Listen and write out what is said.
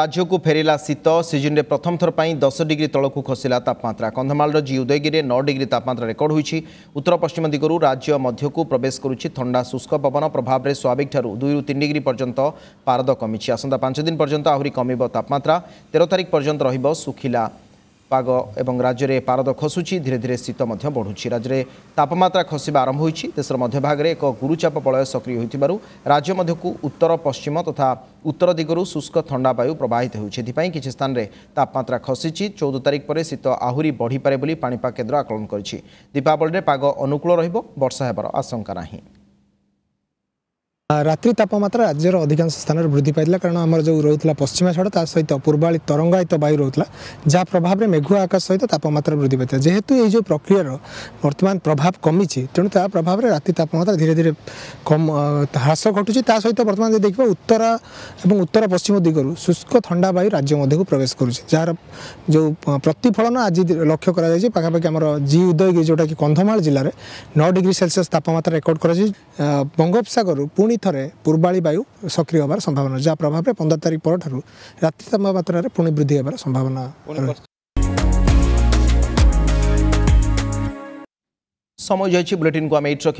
রাজ্যকু ফেরিলা শীত সিজনে প্রথম থর দশ ডিগ্রি তলক খসিলা তাপমাত্রা কন্ধমালর জি উদয়গিরি ন ডিগ্রি তাপমাত্রা রেকর্ড হয়েছে উত্তর পশ্চিম দিগর রাজ্য মধ্যক প্রবেশ করুছি থা শুষ্ক পবন প্রভাবে স্বাভাবিক ঠার দুই তিন ডিগ্রি পর্যন্ত পারদ কমিছে আসন্তা পাঁচ দিন পর্যন্ত আহরি কমিব তাপমাত্রা তের তারিখ পর্যন্ত রহব শুখিলা ପାଗ ଏବଂ ରାଜ୍ୟରେ ପାରଦ ଖସୁଛି ଧୀରେ ଧୀରେ ଶୀତ ମଧ୍ୟ ବଢ଼ୁଛି ରାଜ୍ୟରେ ତାପମାତ୍ରା ଖସିବା ଆରମ୍ଭ ହୋଇଛି ଦେଶର ମଧ୍ୟଭାଗରେ ଏକ ଗୁରୁଚାପ ବଳୟ ସକ୍ରିୟ ହୋଇଥିବାରୁ ରାଜ୍ୟ ମଧ୍ୟକୁ ଉତ୍ତର ପଶ୍ଚିମ ତଥା ଉତ୍ତର ଦିଗରୁ ଶୁଷ୍କ ଥଣ୍ଡା ବାୟୁ ପ୍ରବାହିତ ହେଉଛି ଏଥିପାଇଁ କିଛି ସ୍ଥାନରେ ତାପମାତ୍ରା ଖସିଛି ଚଉଦ ତାରିଖ ପରେ ଶୀତ ଆହୁରି ବଢ଼ିପାରେ ବୋଲି ପାଣିପାଗ କେନ୍ଦ୍ର ଆକଳନ କରିଛି ଦୀପାବଳିରେ ପାଗ ଅନୁକୂଳ ରହିବ ବର୍ଷା ହେବାର ଆଶଙ୍କା ନାହିଁ ରାତ୍ରି ତାପମାତ୍ରା ରାଜ୍ୟର ଅଧିକାଂଶ ସ୍ଥାନରେ ବୃଦ୍ଧି ପାଇଥିଲା କାରଣ ଆମର ଯେଉଁ ରହୁଥିଲା ପଶ୍ଚିମା ଝଡ଼ ତା ସହିତ ପୂର୍ବାଳି ତରଙ୍ଗାୟିତ ବାୟୁ ରହୁଥିଲା ଯାହା ପ୍ରଭାବରେ ମେଘୁଆ ଆକାଶ ସହିତ ତାପମାତ୍ରା ବୃଦ୍ଧି ପାଇଥିଲା ଯେହେତୁ ଏଇ ଯେଉଁ ପ୍ରକ୍ରିୟାର ବର୍ତ୍ତମାନ ପ୍ରଭାବ କମିଛି ତେଣୁ ତା ପ୍ରଭାବରେ ରାତି ତାପମାତ୍ରା ଧୀରେ ଧୀରେ କମ ହ୍ରାସ ଘଟୁଛି ତା ସହିତ ବର୍ତ୍ତମାନ ଯଦି ଦେଖିବା ଉତ୍ତର ଏବଂ ଉତ୍ତର ପଶ୍ଚିମ ଦିଗରୁ ଶୁଷ୍କ ଥଣ୍ଡା ବାୟୁ ରାଜ୍ୟ ମଧ୍ୟକୁ ପ୍ରବେଶ କରୁଛି ଯାହାର ଯେଉଁ ପ୍ରତିଫଳନ ଆଜି ଲକ୍ଷ୍ୟ କରାଯାଇଛି ପାଖାପାଖି ଆମର ଜି ଉଦୟଗିରି ଯେଉଁଟାକି କନ୍ଧମାଳ ଜିଲ୍ଲାରେ ନଅ ଡିଗ୍ରୀ ସେଲସିୟସ୍ ତାପମାତ୍ରା ରେକର୍ଡ଼ କରାଯାଇଛି ବଙ୍ଗୋପସାଗରରୁ ପୁଣି ପୁଣିଥରେ ପୂର୍ବାଳୀ ବାୟୁ ସକ୍ରିୟ ହେବାର ସମ୍ଭାବନା ଯାହା ପ୍ରଭାବରେ ପନ୍ଦର ତାରିଖ ପରଠାରୁ ରାତି ତାପମାତ୍ରାରେ ପୁଣି ବୃଦ୍ଧି ହେବାର ସମ୍ଭାବନା ସମୟ ଯାଇଛି ବୁଲେଟିନ୍କୁ ଆମେ ଏଇଠି